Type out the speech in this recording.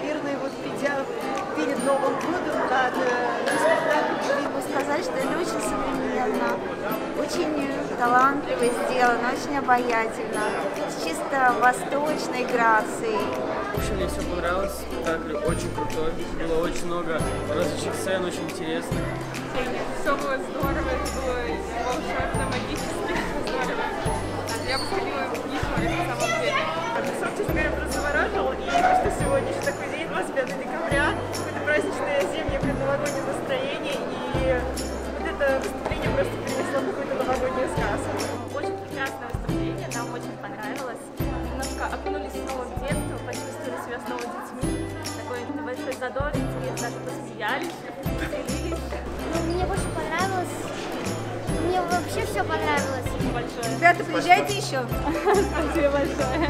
наверное, вот придя перед Новым годом на спектакль, Могу сказать, что это очень современно, очень талантливо сделано, очень обаятельно, с чисто восточной грацией. Очень мне все понравилось, спектакль очень крутой, было очень много различных сцен, очень интересных. Все было здорово, это было волшебно, магически здорово. Я бы сходила еще раз на самом деле. Сам, честно говоря, просто завораживал. И то, что сегодня еще такой праздничное зимнее предновогоднее настроение. И вот это выступление просто принесло какую-то новогоднюю сказку. Очень прекрасное выступление, нам очень понравилось. Немножко окунулись снова в детство, почувствовали себя снова детьми. Такой небольшой задор, интерес, даже посмеялись, веселились. Ну, мне больше понравилось. Мне вообще все понравилось. Большое. Ребята, приезжайте еще. Спасибо большое.